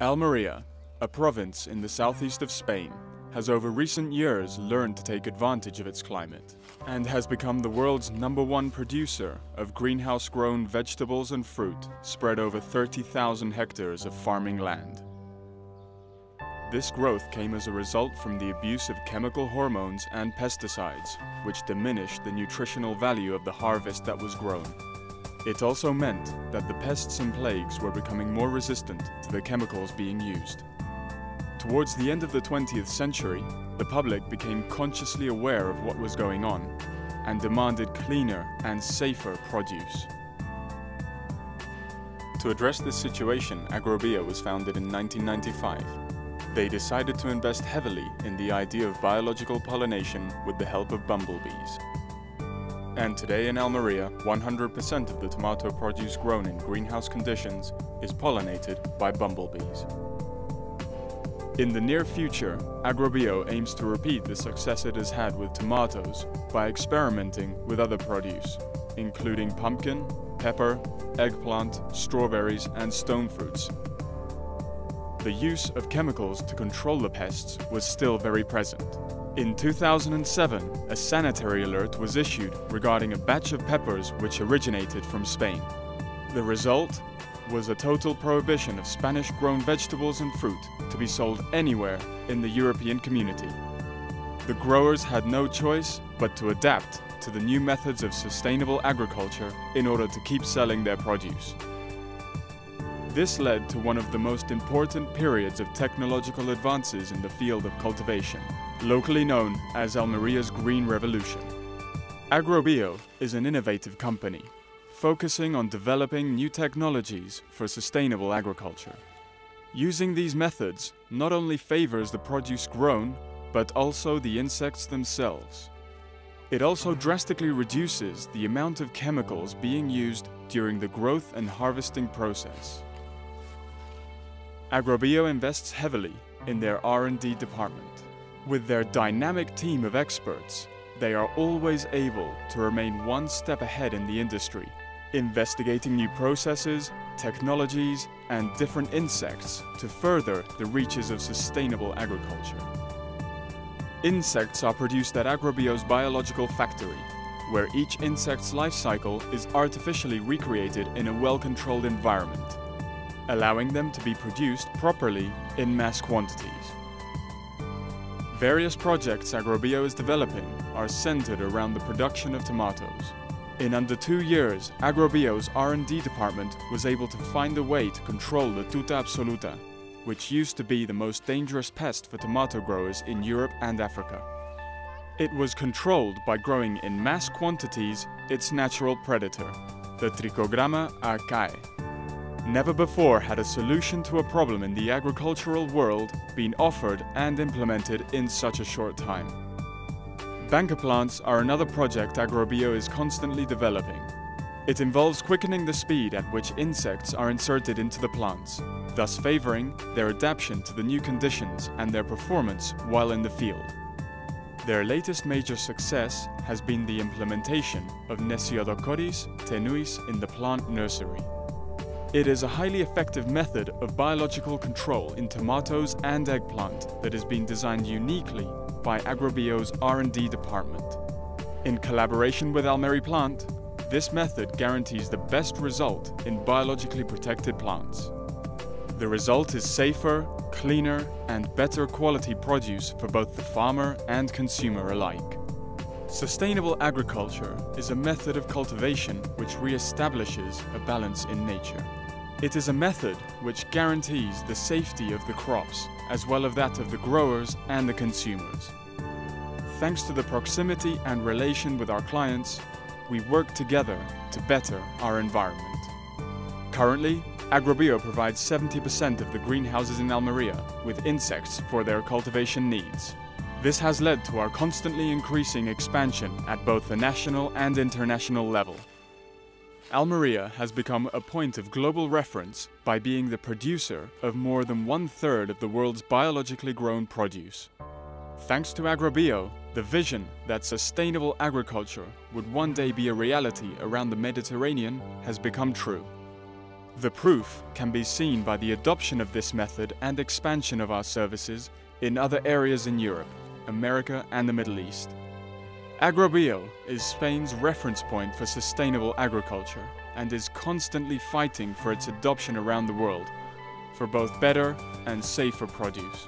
Almeria, a province in the southeast of Spain, has over recent years learned to take advantage of its climate and has become the world's number one producer of greenhouse grown vegetables and fruit spread over 30,000 hectares of farming land. This growth came as a result from the abuse of chemical hormones and pesticides, which diminished the nutritional value of the harvest that was grown. It also meant that the pests and plagues were becoming more resistant to the chemicals being used. Towards the end of the 20th century, the public became consciously aware of what was going on and demanded cleaner and safer produce. To address this situation, Agrobio was founded in 1995. They decided to invest heavily in the idea of biological pollination with the help of bumblebees. And today in Almeria, 100% of the tomato produce grown in greenhouse conditions is pollinated by bumblebees. In the near future, Agrobio aims to repeat the success it has had with tomatoes by experimenting with other produce, including pumpkin, pepper, eggplant, strawberries and stone fruits. The use of chemicals to control the pests was still very present. In 2007, a sanitary alert was issued regarding a batch of peppers which originated from Spain. The result was a total prohibition of Spanish-grown vegetables and fruit to be sold anywhere in the European community. The growers had no choice but to adapt to the new methods of sustainable agriculture in order to keep selling their produce. This led to one of the most important periods of technological advances in the field of cultivation locally known as Almeria's Green Revolution. Agrobio is an innovative company, focusing on developing new technologies for sustainable agriculture. Using these methods not only favors the produce grown, but also the insects themselves. It also drastically reduces the amount of chemicals being used during the growth and harvesting process. Agrobio invests heavily in their R&D department. With their dynamic team of experts, they are always able to remain one step ahead in the industry, investigating new processes, technologies, and different insects to further the reaches of sustainable agriculture. Insects are produced at Agrobio's biological factory, where each insect's life cycle is artificially recreated in a well-controlled environment, allowing them to be produced properly in mass quantities. Various projects Agrobio is developing are centered around the production of tomatoes. In under two years, Agrobio's R&D department was able to find a way to control the tuta absoluta, which used to be the most dangerous pest for tomato growers in Europe and Africa. It was controlled by growing in mass quantities its natural predator, the Trichogramma achaeae. Never before had a solution to a problem in the agricultural world been offered and implemented in such a short time. Banker plants are another project Agrobio is constantly developing. It involves quickening the speed at which insects are inserted into the plants, thus favoring their adaptation to the new conditions and their performance while in the field. Their latest major success has been the implementation of Nesidiocoris tenuis in the plant nursery. It is a highly effective method of biological control in tomatoes and eggplant that has been designed uniquely by Agrobio's R&D department. In collaboration with Almeriplant, this method guarantees the best result in biologically protected plants. The result is safer, cleaner and better quality produce for both the farmer and consumer alike. Sustainable agriculture is a method of cultivation which re-establishes a balance in nature. It is a method which guarantees the safety of the crops as well as that of the growers and the consumers. Thanks to the proximity and relation with our clients, we work together to better our environment. Currently, Agrobio provides 70% of the greenhouses in Almeria with insects for their cultivation needs. This has led to our constantly increasing expansion at both the national and international level. Almeria has become a point of global reference by being the producer of more than one-third of the world's biologically grown produce. Thanks to Agrobio, the vision that sustainable agriculture would one day be a reality around the Mediterranean has become true. The proof can be seen by the adoption of this method and expansion of our services in other areas in Europe, America and the Middle East. Agrobio is Spain's reference point for sustainable agriculture and is constantly fighting for its adoption around the world for both better and safer produce.